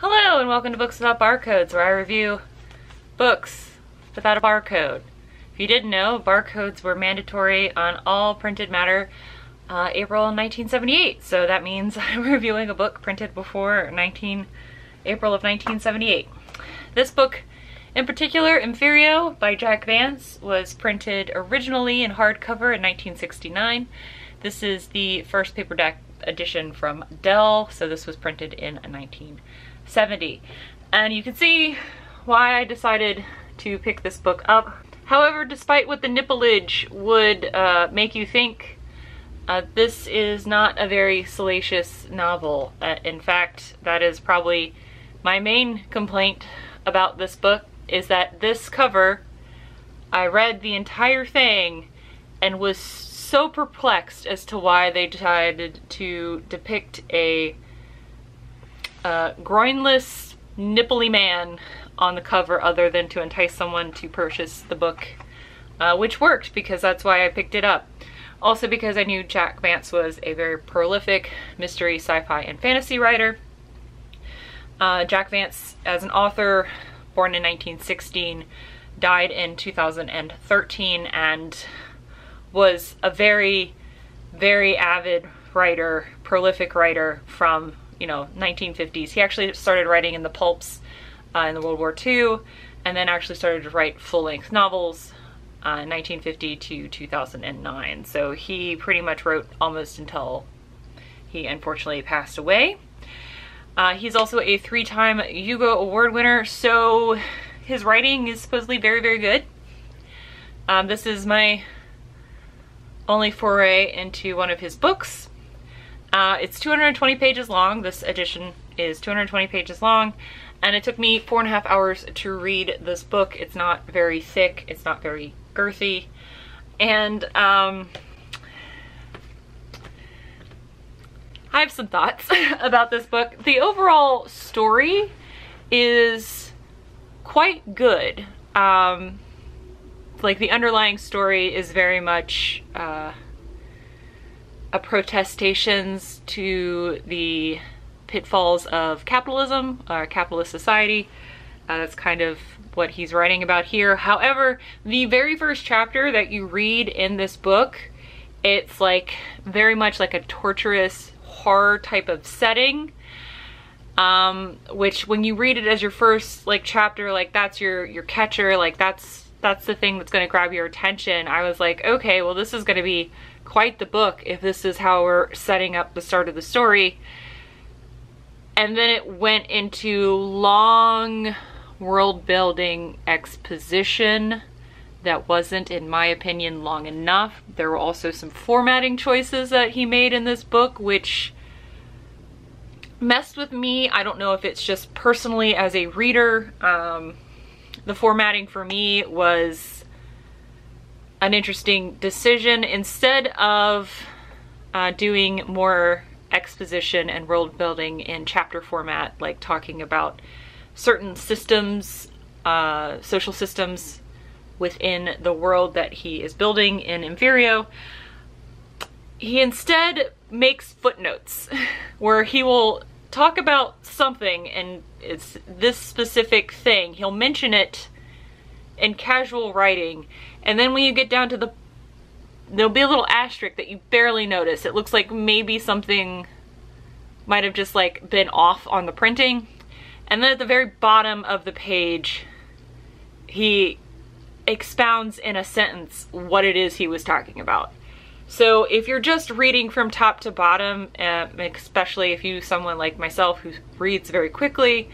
Hello and welcome to Books Without Barcodes where I review books without a barcode. If you didn't know, barcodes were mandatory on all printed matter uh, April 1978. So that means I'm reviewing a book printed before 19 April of 1978. This book in particular, Emphyrio by Jack Vance was printed originally in hardcover in 1969. This is the first paperback edition from Dell, so this was printed in 1970. And you can see why I decided to pick this book up. However, despite what the nippleage would uh, make you think, uh, this is not a very salacious novel. Uh, in fact, that is probably my main complaint about this book is that this cover, I read the entire thing and was so perplexed as to why they decided to depict a uh, groinless, nipply man on the cover other than to entice someone to purchase the book, uh, which worked because that's why I picked it up. Also because I knew Jack Vance was a very prolific mystery, sci-fi, and fantasy writer. Uh, Jack Vance, as an author, born in 1916, died in 2013, and was a very, very avid writer, prolific writer from, you know, 1950s. He actually started writing in the pulps uh, in the World War II, and then actually started to write full-length novels uh, 1950 to 2009. So he pretty much wrote almost until he unfortunately passed away. Uh, he's also a three-time Hugo Award winner, so his writing is supposedly very, very good. Um, this is my only foray into one of his books. Uh, it's 220 pages long. This edition is 220 pages long, and it took me four and a half hours to read this book. It's not very thick. It's not very girthy. And um, I have some thoughts about this book. The overall story is quite good. Um, like the underlying story is very much uh, a protestations to the pitfalls of capitalism or capitalist society. Uh, that's kind of what he's writing about here. However, the very first chapter that you read in this book, it's like very much like a torturous horror type of setting. Um, which when you read it as your first like chapter, like that's your your catcher, like that's that's the thing that's going to grab your attention. I was like, okay, well this is going to be quite the book if this is how we're setting up the start of the story. And then it went into long world building exposition that wasn't, in my opinion, long enough. There were also some formatting choices that he made in this book, which messed with me. I don't know if it's just personally as a reader. Um, the formatting for me was an interesting decision. Instead of uh, doing more exposition and world building in chapter format, like talking about certain systems, uh, social systems within the world that he is building in Emphyrio, he instead makes footnotes where he will talk about something and it's this specific thing. He'll mention it in casual writing and then when you get down to the there'll be a little asterisk that you barely notice. It looks like maybe something might have just like been off on the printing. And then at the very bottom of the page, he expounds in a sentence what it is he was talking about. So if you're just reading from top to bottom, uh, especially if you someone like myself who reads very quickly,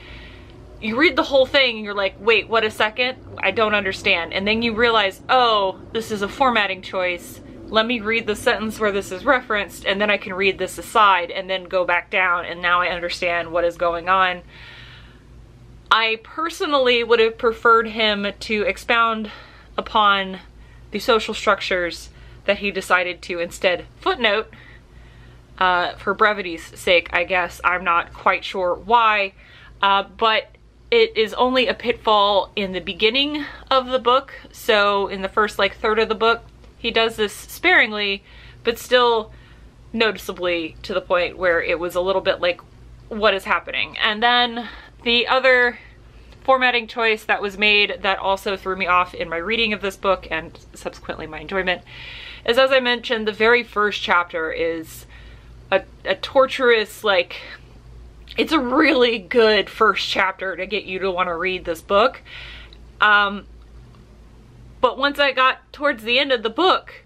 you read the whole thing and you're like, wait, what a second? I don't understand. And then you realize, oh, this is a formatting choice. Let me read the sentence where this is referenced and then I can read this aside and then go back down and now I understand what is going on. I personally would have preferred him to expound upon the social structures that he decided to instead footnote uh, for brevity's sake, I guess. I'm not quite sure why, uh, but it is only a pitfall in the beginning of the book. So in the first like third of the book, he does this sparingly, but still noticeably to the point where it was a little bit like, what is happening? And then the other formatting choice that was made that also threw me off in my reading of this book and subsequently my enjoyment is as I mentioned, the very first chapter is a, a torturous, like, it's a really good first chapter to get you to want to read this book. Um, but once I got towards the end of the book,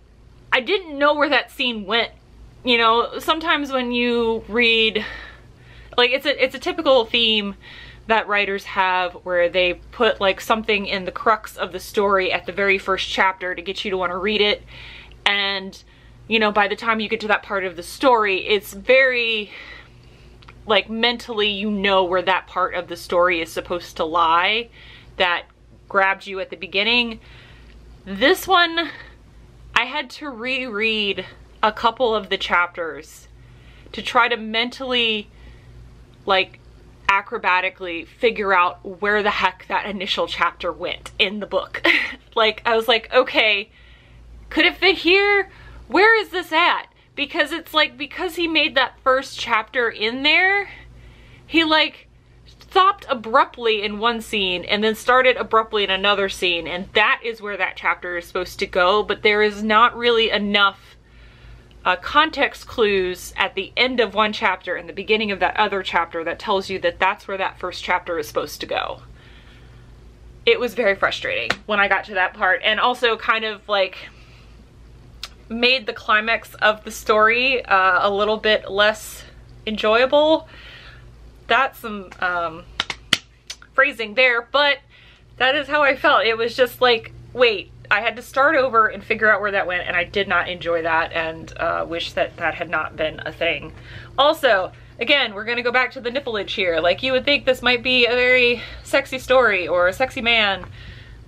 I didn't know where that scene went. You know, sometimes when you read, like it's a, it's a typical theme that writers have where they put like something in the crux of the story at the very first chapter to get you to want to read it. And, you know, by the time you get to that part of the story, it's very like mentally you know where that part of the story is supposed to lie that grabbed you at the beginning this one, I had to reread a couple of the chapters to try to mentally, like, acrobatically figure out where the heck that initial chapter went in the book. like, I was like, okay, could it fit here? Where is this at? Because it's like, because he made that first chapter in there, he like stopped abruptly in one scene and then started abruptly in another scene and that is where that chapter is supposed to go but there is not really enough uh, context clues at the end of one chapter and the beginning of that other chapter that tells you that that's where that first chapter is supposed to go. It was very frustrating when I got to that part and also kind of like made the climax of the story uh, a little bit less enjoyable that's some um, phrasing there, but that is how I felt. It was just like, wait, I had to start over and figure out where that went and I did not enjoy that and uh, wish that that had not been a thing. Also, again, we're gonna go back to the nippleage here. Like you would think this might be a very sexy story or a sexy man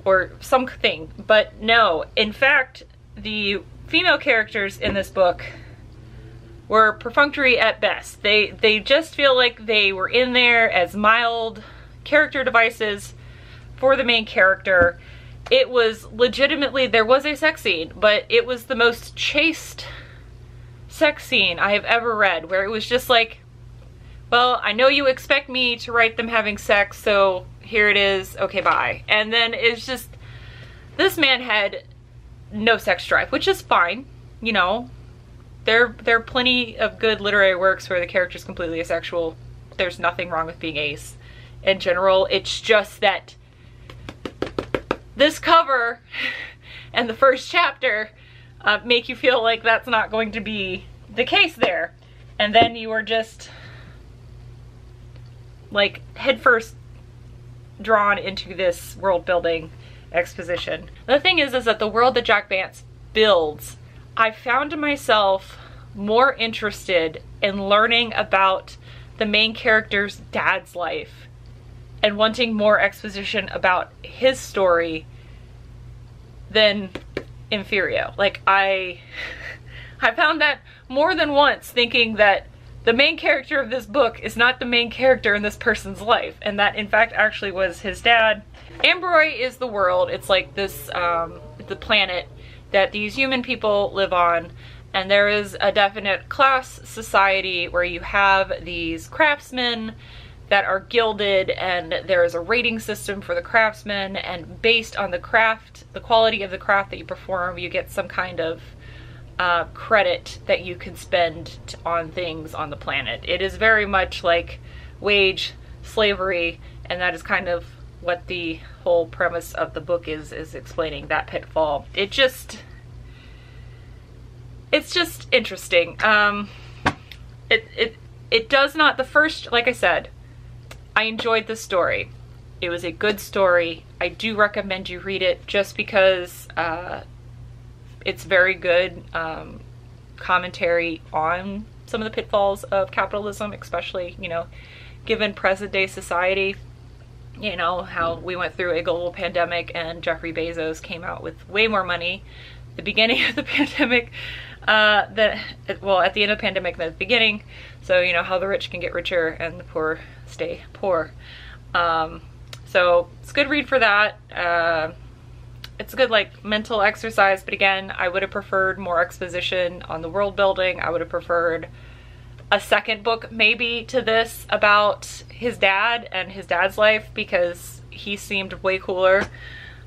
or something, but no. In fact, the female characters in this book were perfunctory at best. They they just feel like they were in there as mild character devices for the main character. It was legitimately, there was a sex scene, but it was the most chaste sex scene I have ever read, where it was just like, well, I know you expect me to write them having sex, so here it is, okay, bye. And then it's just, this man had no sex drive, which is fine, you know, there, there are plenty of good literary works where the character is completely asexual. There's nothing wrong with being ace in general. It's just that this cover and the first chapter uh, make you feel like that's not going to be the case there. And then you are just like headfirst drawn into this world building exposition. The thing is, is that the world that Jack Vance builds I found myself more interested in learning about the main character's dad's life and wanting more exposition about his story than Emphyrio. Like I I found that more than once thinking that the main character of this book is not the main character in this person's life and that in fact actually was his dad. Ambroy is the world. It's like this um the planet that these human people live on and there is a definite class society where you have these craftsmen that are gilded and there is a rating system for the craftsmen and based on the craft, the quality of the craft that you perform, you get some kind of uh, credit that you can spend on things on the planet. It is very much like wage slavery and that is kind of what the whole premise of the book is is explaining that pitfall. It just it's just interesting. Um it it it does not the first like I said, I enjoyed the story. It was a good story. I do recommend you read it just because uh it's very good um commentary on some of the pitfalls of capitalism, especially, you know, given present day society you know, how we went through a global pandemic and Jeffrey Bezos came out with way more money the beginning of the pandemic uh, that, well, at the end of the pandemic than the beginning. So, you know, how the rich can get richer and the poor stay poor. Um, so it's a good read for that. Uh, it's a good like mental exercise, but again, I would have preferred more exposition on the world building. I would have preferred a second book maybe to this about his dad and his dad's life because he seemed way cooler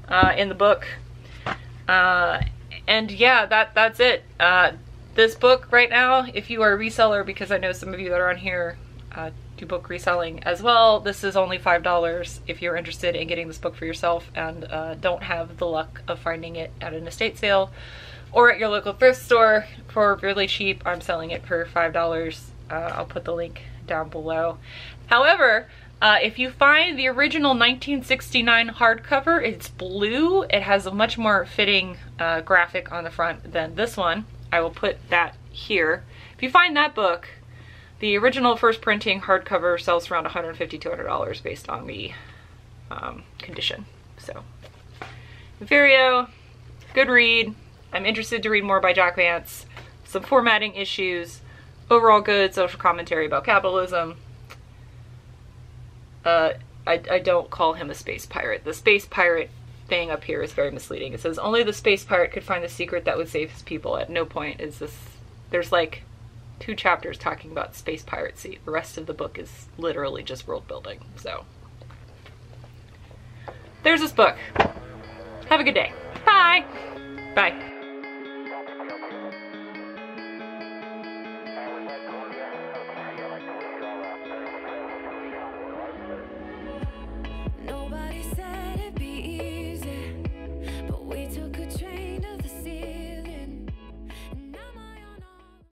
uh, in the book. Uh, and yeah, that that's it. Uh, this book right now, if you are a reseller, because I know some of you that are on here uh, do book reselling as well, this is only $5 if you're interested in getting this book for yourself and uh, don't have the luck of finding it at an estate sale or at your local thrift store for really cheap. I'm selling it for $5. Uh, I'll put the link down below. However, uh, if you find the original 1969 hardcover, it's blue. It has a much more fitting uh, graphic on the front than this one. I will put that here. If you find that book, the original first printing hardcover sells around $150, $200 based on the um, condition. So, Emphyrio, good read. I'm interested to read more by Jack Vance. Some formatting issues, overall good social commentary about capitalism. Uh, I, I don't call him a space pirate. The space pirate thing up here is very misleading. It says only the space pirate could find the secret that would save his people. At no point is this. There's like two chapters talking about space piracy. The rest of the book is literally just world building. So there's this book. Have a good day. Bye. Bye.